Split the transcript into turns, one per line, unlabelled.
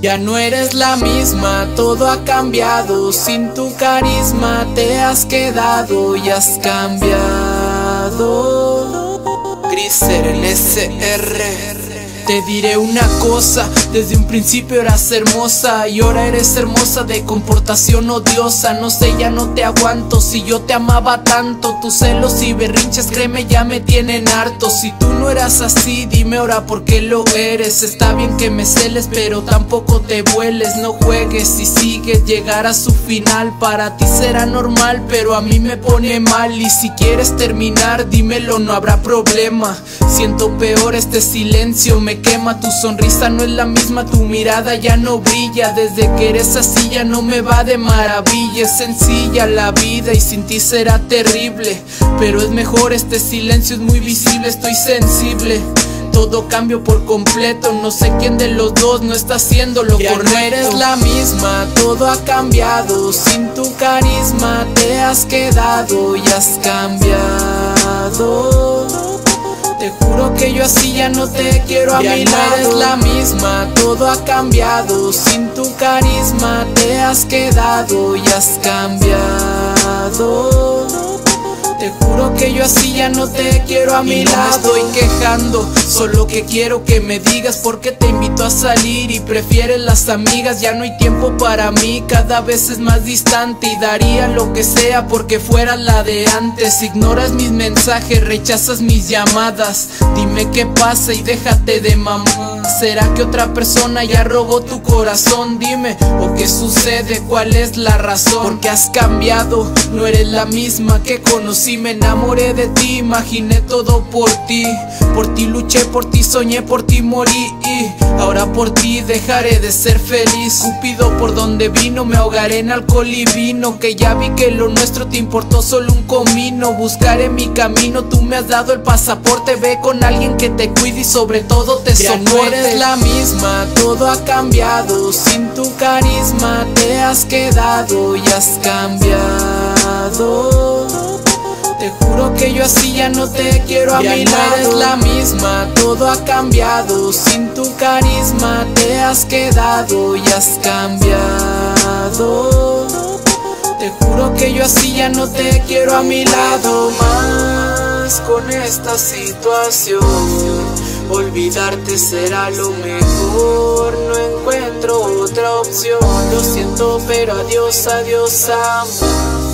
Ya no eres la misma, todo ha cambiado. Sin tu carisma te has quedado y has cambiado. Te diré una cosa, desde un principio eras hermosa y ahora eres hermosa de comportación odiosa. No sé, ya no te aguanto, si yo te amaba tanto, tus celos y berrinches, créeme, ya me tienen harto. Si tú no eras así, dime ahora por qué lo eres. Está bien que me celes, pero tampoco te vueles, no juegues si sigues llegar a su final. Para ti será normal, pero a mí me pone mal. Y si quieres terminar, dímelo, no habrá problema. Siento peor este silencio, me quema Tu sonrisa no es la misma, tu mirada. Ya no brilla Desde que eres así ya no me va de maravilla. Es sencilla la vida y sin ti será terrible. Pero es mejor, este silencio es muy visible, estoy sensible. Todo cambio por completo No sé quién de los dos no está haciendo lo ya correcto. no eres la misma, todo ha cambiado. Sin tu carisma te has quedado y has cambiado te juro que yo así ya no te quiero a mi lado. eres la misma, todo ha cambiado. Sin tu carisma te has quedado y has cambiado te juro que yo así ya no te quiero a mi lado y quejando Solo que quiero que me digas por qué te invito a salir Y prefieres las amigas, ya no hay tiempo para mí Cada vez es más distante y daría lo que sea porque fuera la de antes Ignoras mis mensajes, rechazas mis llamadas Dime qué pasa y déjate de mamá ¿Será que otra persona ya robó tu corazón? Dime, ¿o qué sucede? ¿Cuál es la razón? Porque has cambiado, no eres la misma que conocí Me enamoré de ti, imaginé todo por ti. Por ti luché, por ti soñé, por ti morí y Ahora por ti dejaré de ser feliz. Cupido por donde vino, me ahogaré en alcohol y vino. Que ya vi que lo nuestro te importó solo un comino. Buscaré mi camino, tú me has dado el pasaporte. Ve con alguien que te cuide y sobre todo te soporte. eres la misma, todo ha cambiado. Sin tu carisma te has quedado y has cambiado Te juro que yo así ya no te quiero a mi lado. Eres la misma, todo ha cambiado. Sin tu carisma te has quedado y has cambiado. Te juro que yo así ya no te quiero a mi lado. Más con esta situación Olvidarte será lo mejor, no encuentro otra opción. Lo siento, pero adiós, adiós, amor.